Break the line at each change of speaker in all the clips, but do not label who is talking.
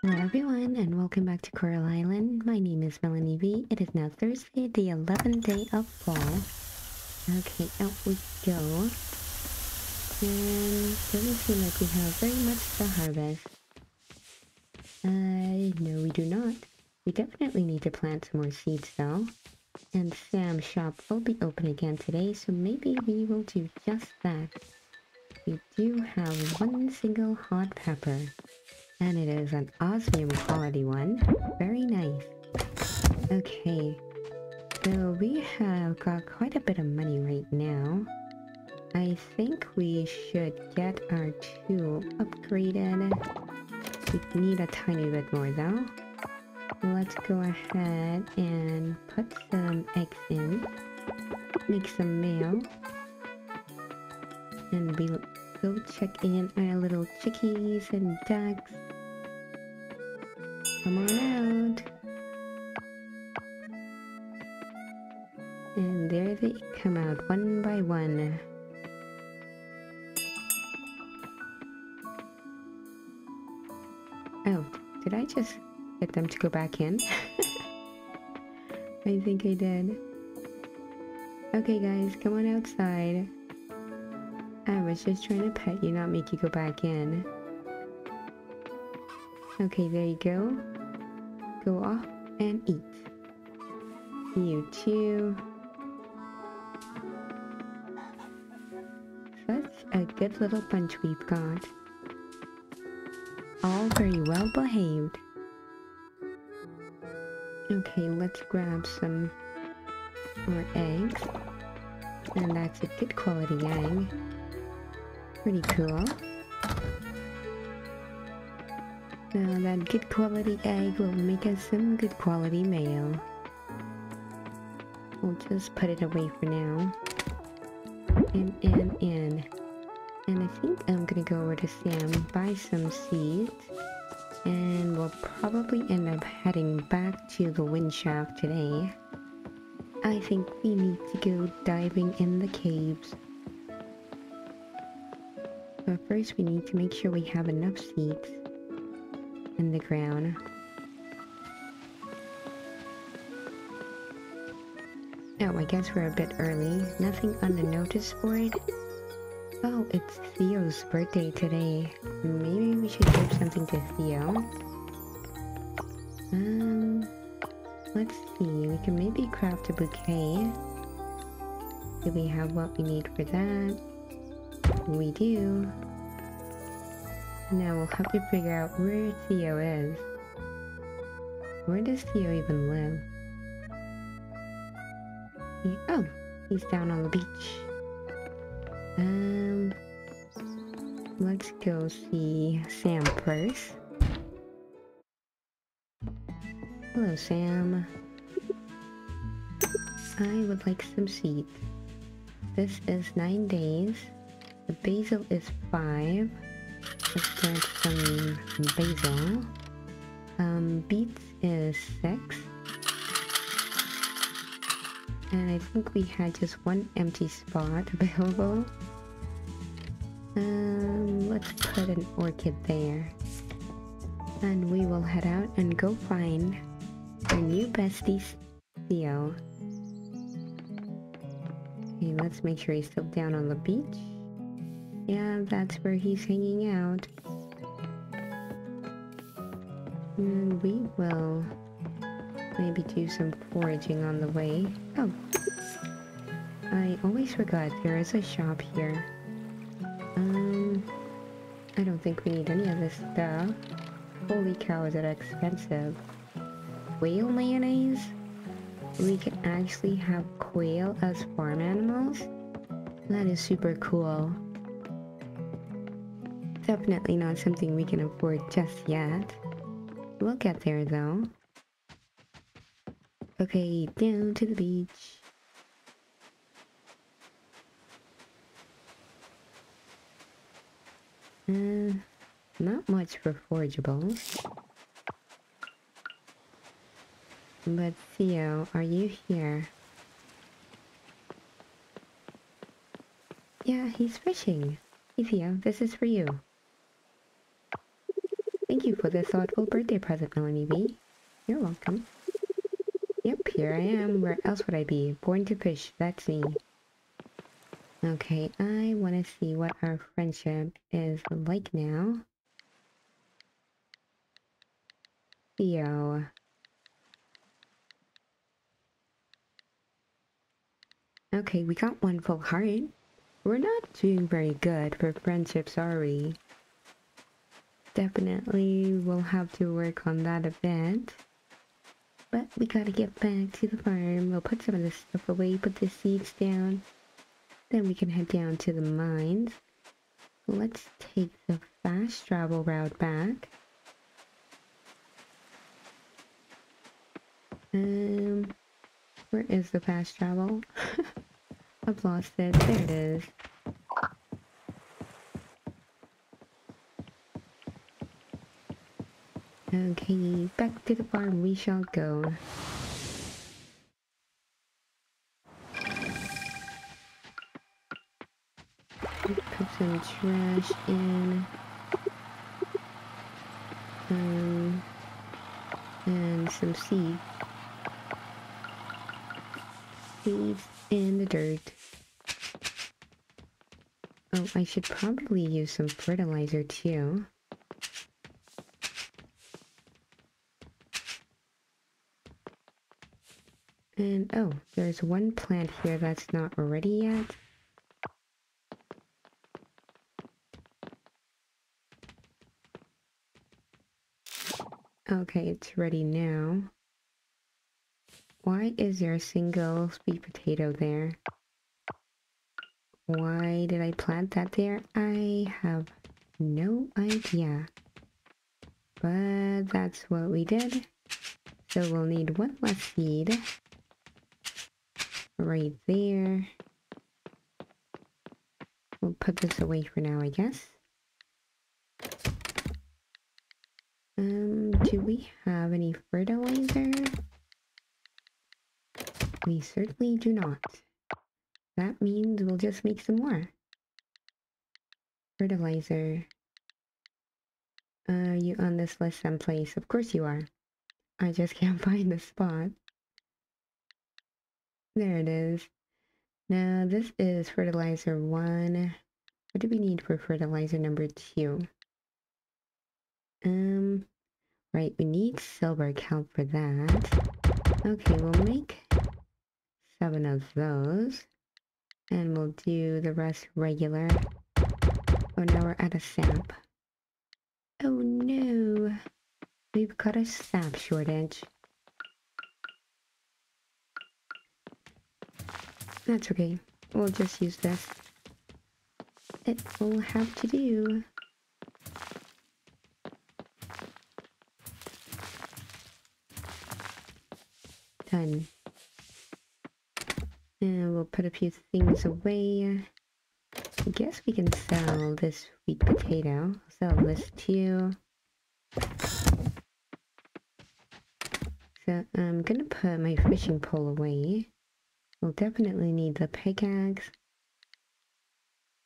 Hello everyone and welcome back to Coral Island. My name is Melanie V. It is now Thursday, the 11th day of fall. Okay, out we go. And doesn't seem like we have very much to harvest. Uh, no we do not. We definitely need to plant some more seeds though. And Sam's shop will be open again today, so maybe we will do just that. We do have one single hot pepper. And it is an osmium quality one. Very nice. Okay. So we have got quite a bit of money right now. I think we should get our tool upgraded. We need a tiny bit more though. Let's go ahead and put some eggs in. Make some mail. And we'll go check in our little chickies and ducks. Come on out. And there they come out one by one. Oh, did I just get them to go back in? I think I did. Okay guys, come on outside. I was just trying to pet you, not make you go back in. Okay, there you go. Go off and eat. You too. That's a good little bunch we've got. All very well behaved. Okay, let's grab some more eggs. And that's a good quality egg. Pretty cool. Now that good quality egg will make us some good quality mail. We'll just put it away for now. In, in, in. And I think I'm gonna go over to Sam, buy some seeds. And we'll probably end up heading back to the wind shaft today. I think we need to go diving in the caves. But first we need to make sure we have enough seeds in the ground. Oh, I guess we're a bit early. Nothing on the notice board. Oh, it's Theo's birthday today. Maybe we should give something to Theo. Um, let's see. We can maybe craft a bouquet. Do we have what we need for that? We do. Now we'll have to figure out where Theo is. Where does Theo even live? He, oh, he's down on the beach. Um, let's go see Sam first. Hello, Sam. I would like some seeds. This is nine days. The basil is five. Let's plant some basil. Um, beets is six. And I think we had just one empty spot available. Um, let's put an orchid there. And we will head out and go find our new bestie, Theo. Okay, let's make sure he's still down on the beach. Yeah, that's where he's hanging out. And we will maybe do some foraging on the way. Oh, I always forgot there is a shop here. Um, I don't think we need any of this stuff. Holy cow, is it expensive. Quail mayonnaise? We can actually have quail as farm animals? That is super cool. Definitely not something we can afford just yet. We'll get there though. Okay, down to the beach. Uh, not much for forageables. But Theo, are you here? Yeah, he's fishing. Hey Theo, this is for you. Thank you for the thoughtful birthday present, Melanie V. You're welcome. Yep, here I am. Where else would I be? Born to fish, that's me. Okay, I want to see what our friendship is like now. Theo. Okay, we got one full heart. We're not doing very good for friendships, are we? Definitely we'll have to work on that a bit. But we gotta get back to the farm. We'll put some of this stuff away, put the seeds down. Then we can head down to the mines. Let's take the fast travel route back. Um, where is the fast travel? I've lost it. There it is. Okay, back to the farm we shall go. Put some trash in. Um, and some seeds. Seeds in the dirt. Oh, I should probably use some fertilizer too. And oh, there's one plant here that's not ready yet. Okay, it's ready now. Why is there a single sweet potato there? Why did I plant that there? I have no idea. But that's what we did. So we'll need one less seed. Right there. We'll put this away for now, I guess. Um, do we have any fertilizer? We certainly do not. That means we'll just make some more. Fertilizer. Are you on this list someplace? Of course you are. I just can't find the spot. There it is. Now this is fertilizer one. What do we need for fertilizer number two? Um, right, we need silver kelp for that. Okay, we'll make seven of those. And we'll do the rest regular. Oh, now we're at a sap. Oh no! We've got a sap shortage. That's okay. We'll just use this. It will have to do. Done. And we'll put a few things away. I guess we can sell this sweet potato. Sell this too. So I'm gonna put my fishing pole away. We'll definitely need the pickaxe.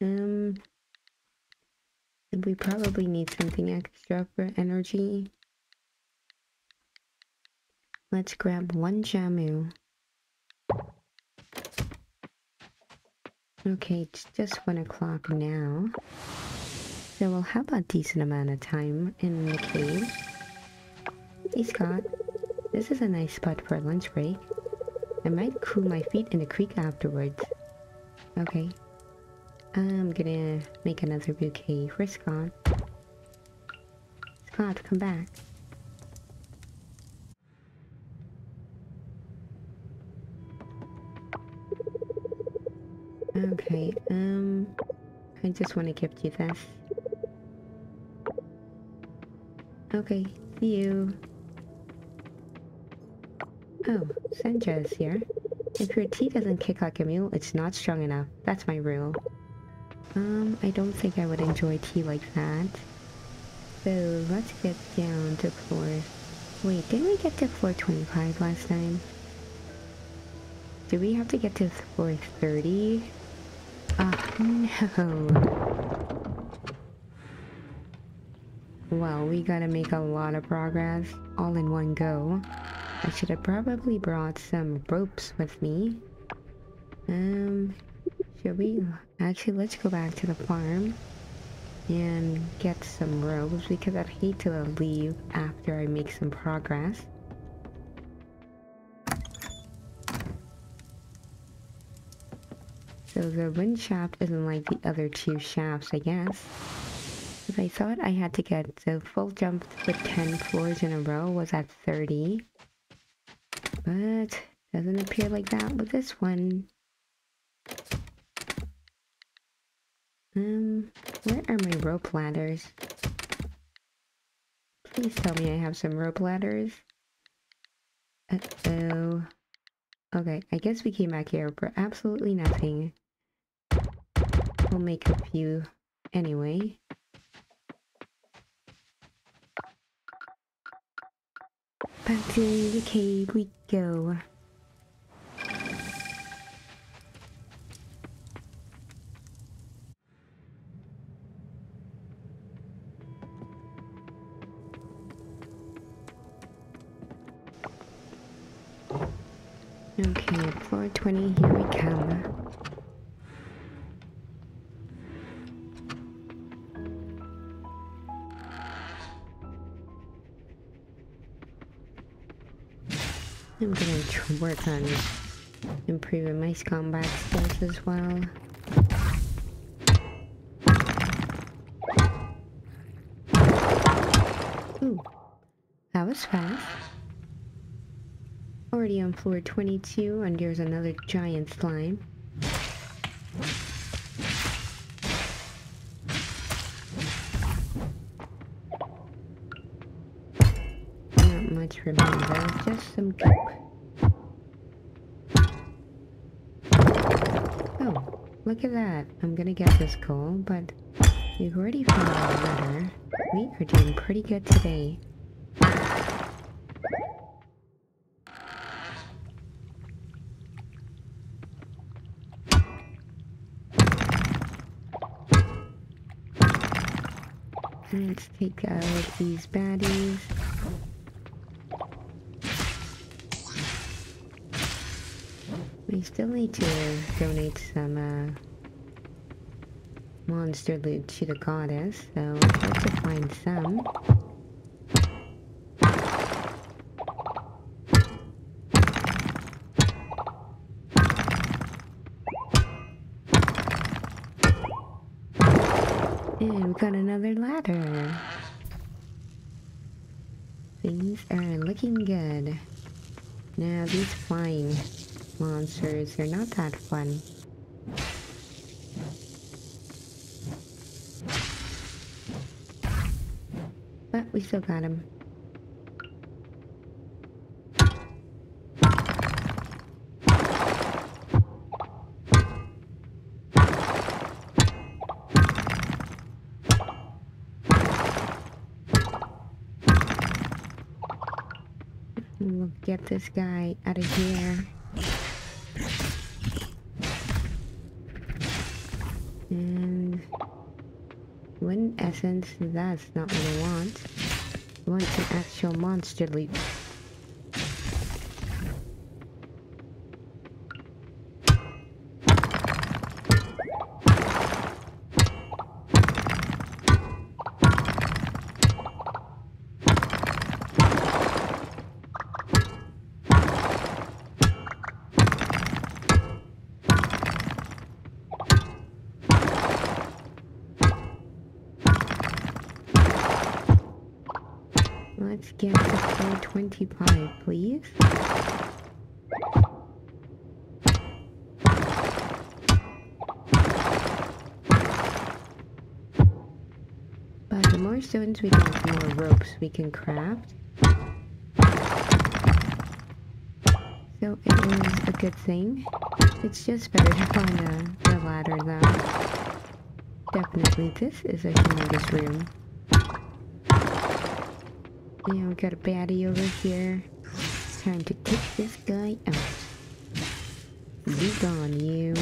Um, we probably need something extra for energy. Let's grab one jamu. Okay, it's just one o'clock now. So we'll have a decent amount of time in the cave. Hey Scott, this is a nice spot for a lunch break. I might cool my feet in the creek afterwards. Okay. I'm gonna make another bouquet for Scott. Scott, come back. Okay, um... I just want to give you this. Okay, see you. Oh, Is here. If your tea doesn't kick like a mule, it's not strong enough. That's my rule. Um, I don't think I would enjoy tea like that. So, let's get down to floor... Wait, didn't we get to floor 25 last time? Do we have to get to floor 30? Oh, no. Well, we gotta make a lot of progress all in one go. I should have probably brought some ropes with me. Um, should we? Actually, let's go back to the farm and get some ropes because I'd hate to leave after I make some progress. So the wind shaft isn't like the other two shafts, I guess. Because I thought I had to get the full jump with 10 floors in a row was at 30. But doesn't appear like that with this one. Um, where are my rope ladders? Please tell me I have some rope ladders. Uh-oh. Okay, I guess we came back here for absolutely nothing. We'll make a few anyway. To the cave we go. Okay, floor 20, here we come. Gonna work on improving my combat skills as well. Ooh, that was fast. Already on floor 22 and there's another giant slime. Not much remember, just some goop. Oh, look at that. I'm gonna get this coal, but we've already found a letter. We are doing pretty good today. Let's take out these baddies. We still need to donate some uh, monster loot to the goddess, so let's to find some. And we got another ladder. Things are looking good. Now these flying monsters are not that fun. But we still got him. We'll get this guy out of here. One essence, that's not what I want. I want an actual monster loot. More stones we get, the more ropes we can craft. So it is a good thing. It's just better to find a, a ladder though. Definitely, this is a humongous room. Yeah, we got a baddie over here. Time to kick this guy out. Be gone, you.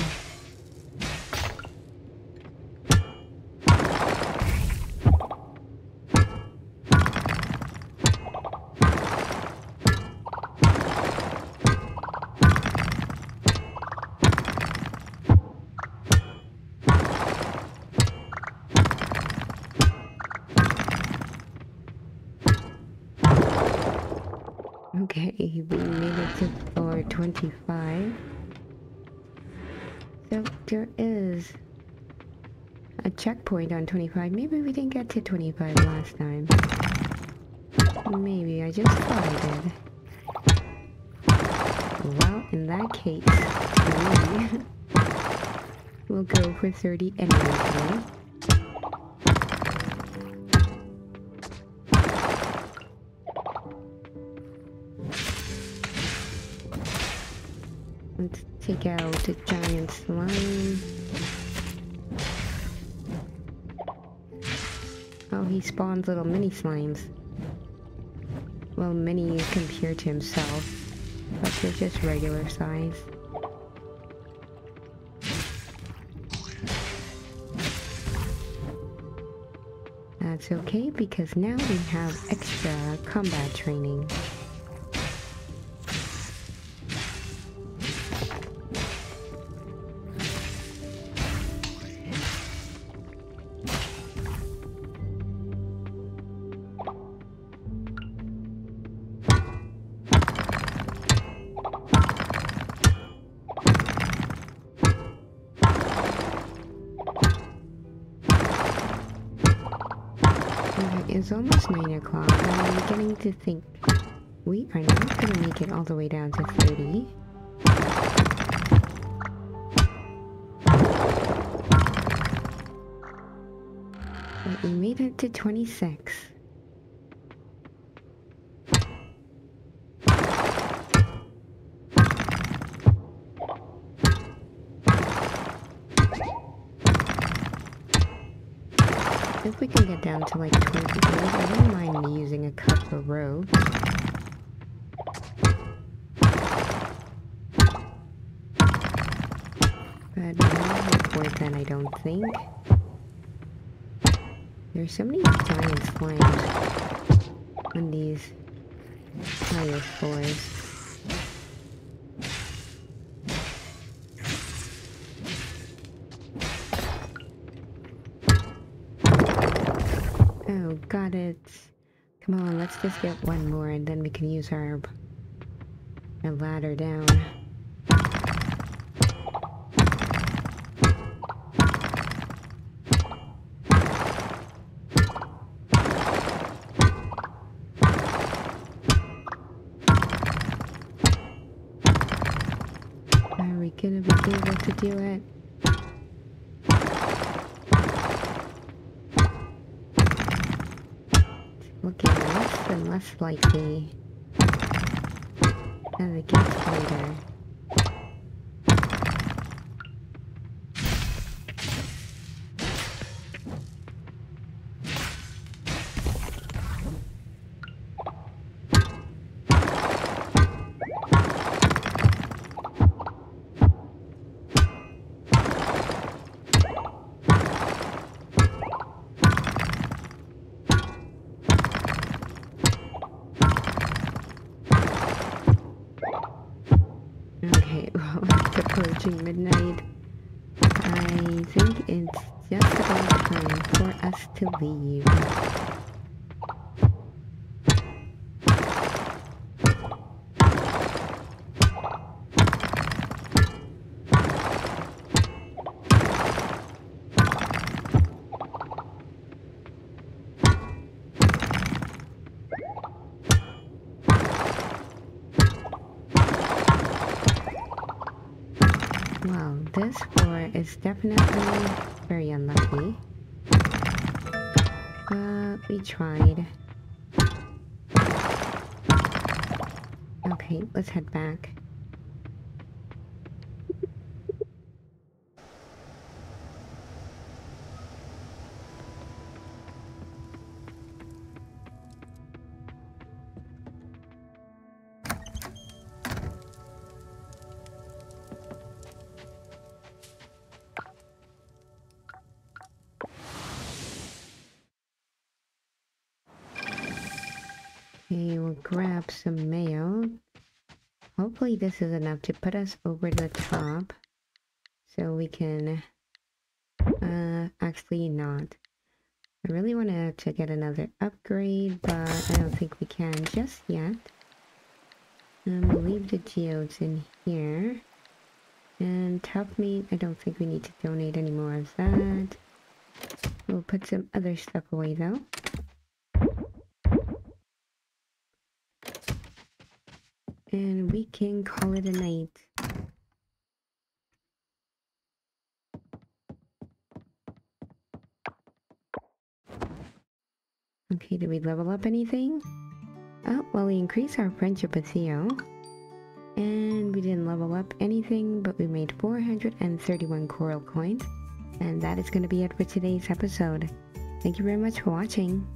There is a checkpoint on 25. Maybe we didn't get to 25 last time. Maybe, I just thought I did. Well, in that case, we'll go for 30 anyway take out the giant slime. Oh, he spawns little mini slimes. Well, mini compared to himself, but they're just regular size. That's okay because now we have extra combat training. It's almost 9 o'clock and I'm beginning to think we are not going to make it all the way down to 30. But we made it to 26. We can get down to like 20 I don't mind using a couple of rows. But not worth it, I don't think. There's so many giant slimes on these higher floors. Oh, got it. Come on, let's just get one more and then we can use our, our ladder down. Are we gonna be able to do it? Less less likely as it gets later. Midnight. I think it's just about time for us to leave. This floor is definitely very unlucky. But we tried. Okay, let's head back. We'll grab some mayo. Hopefully this is enough to put us over the top. So we can... Uh, actually not. I really want to get another upgrade, but I don't think we can just yet. Um, we'll leave the geodes in here. And tough meat, I don't think we need to donate any more of that. We'll put some other stuff away though. And we can call it a night. Okay, did we level up anything? Oh, well, we increased our friendship with Theo. And we didn't level up anything, but we made 431 coral coins. And that is going to be it for today's episode. Thank you very much for watching.